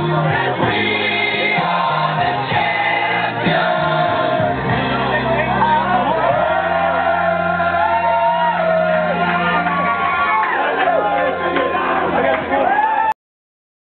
as we